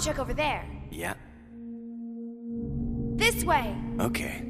Check over there. Yeah, This way. okay.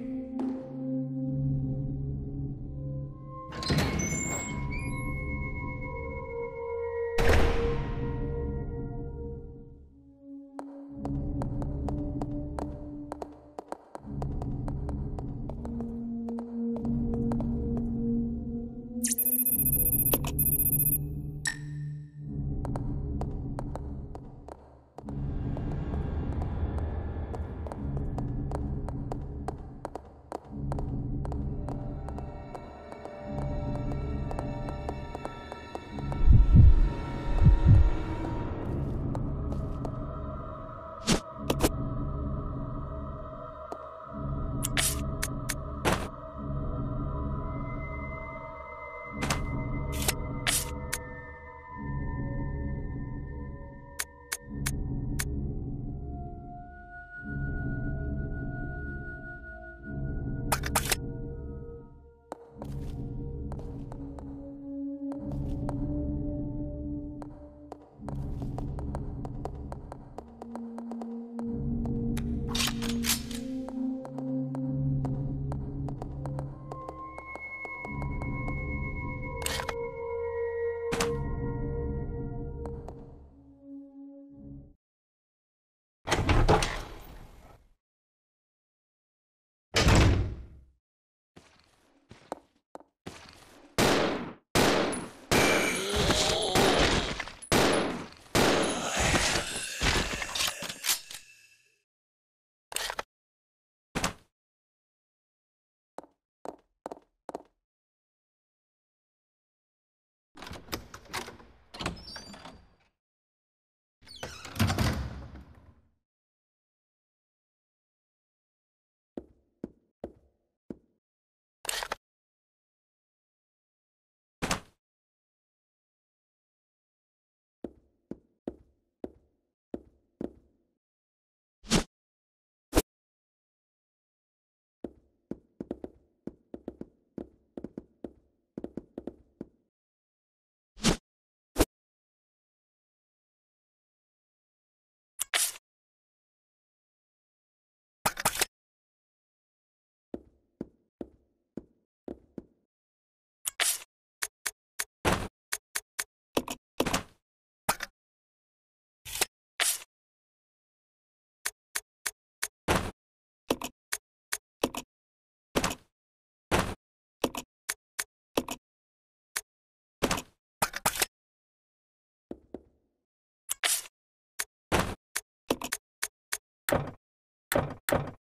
you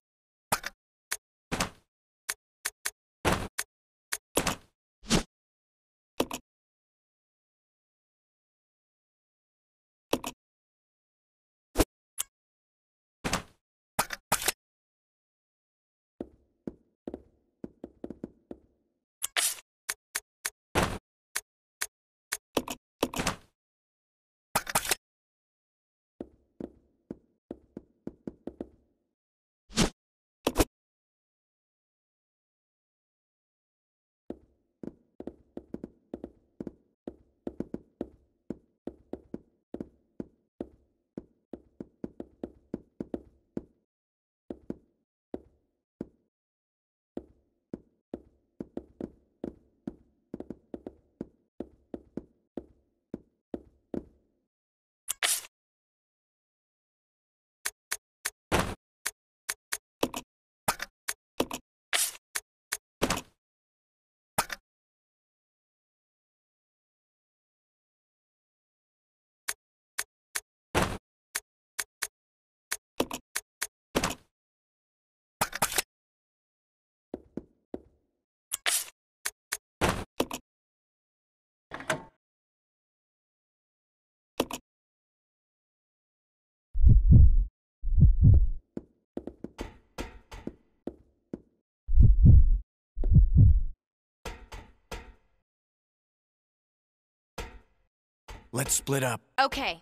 Let's split up. Okay.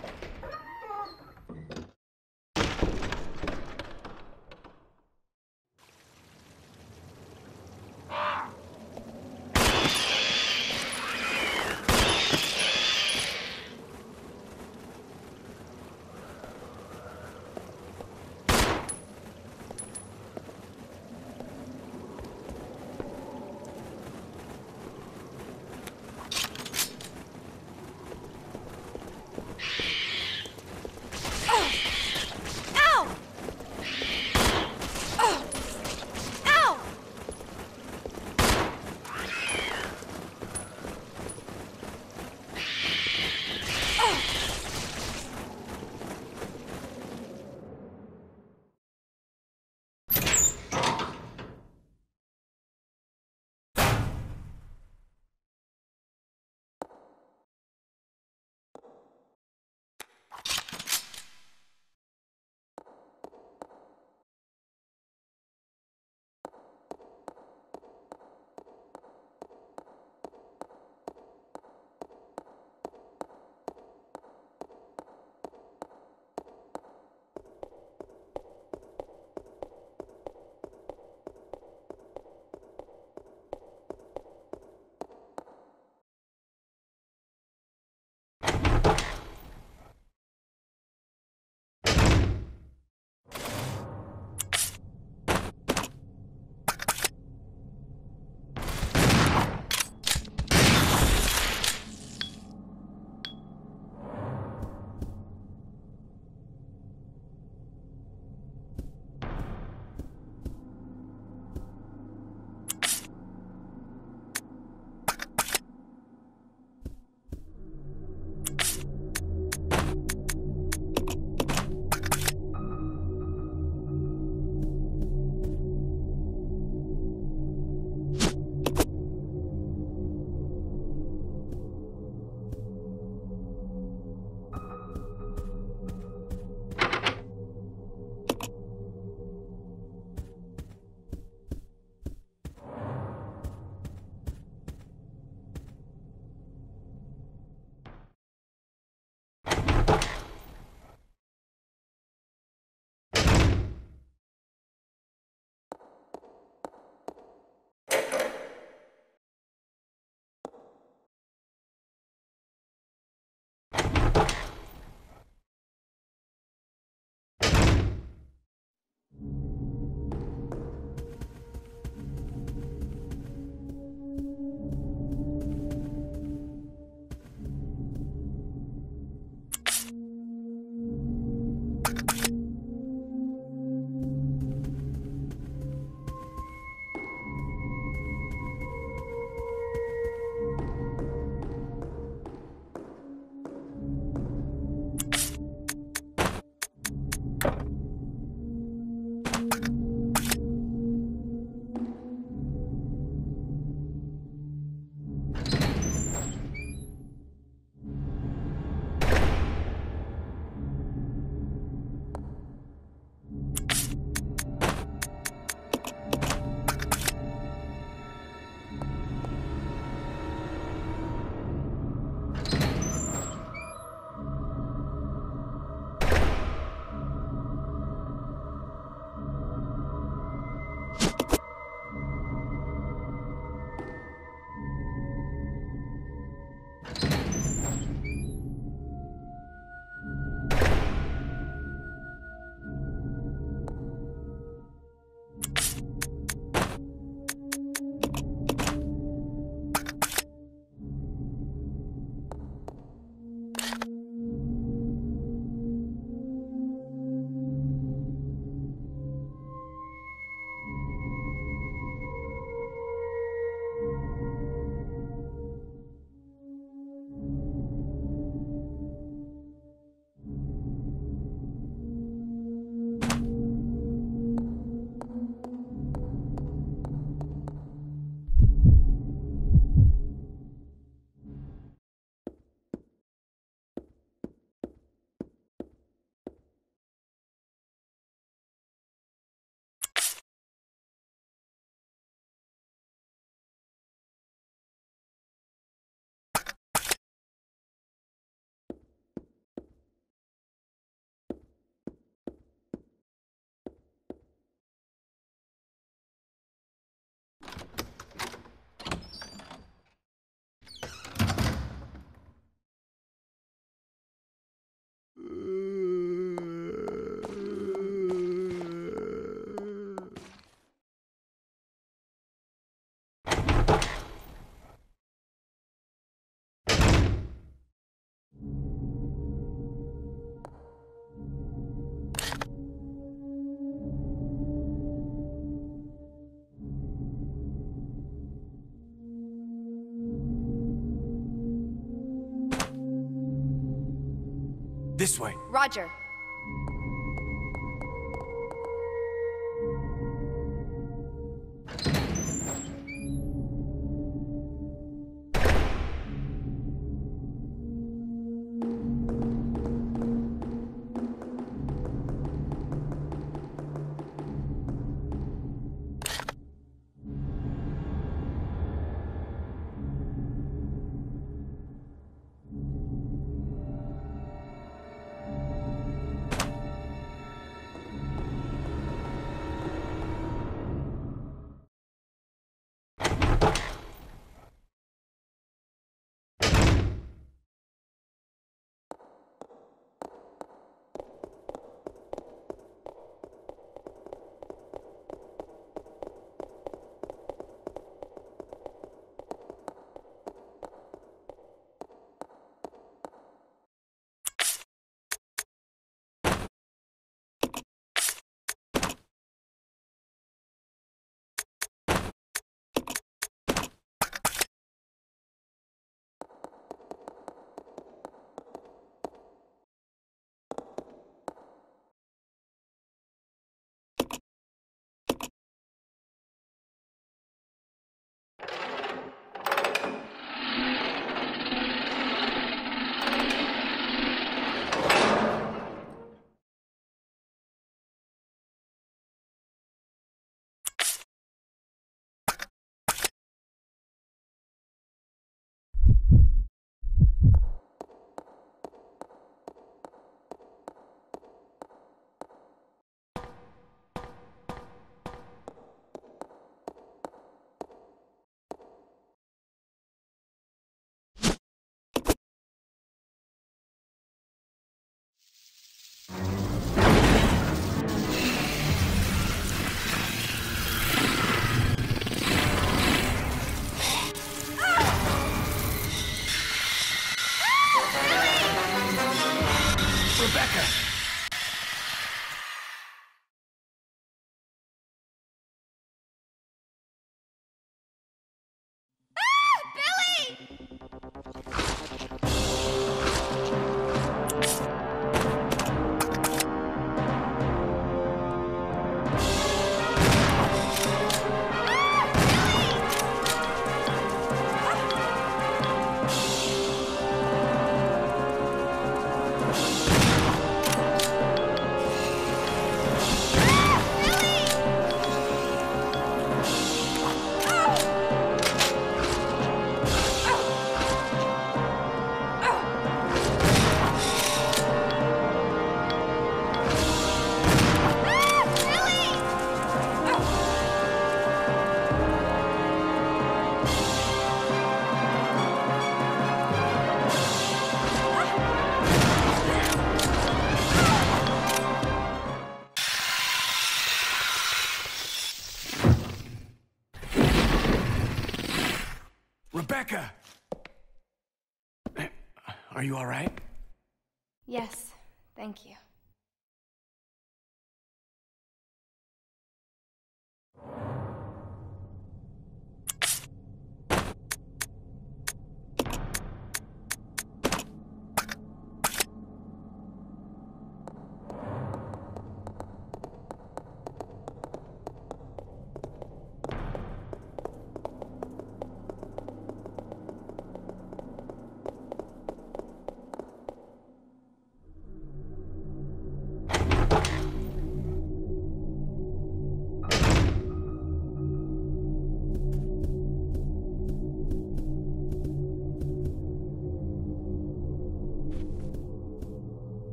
This way. Roger.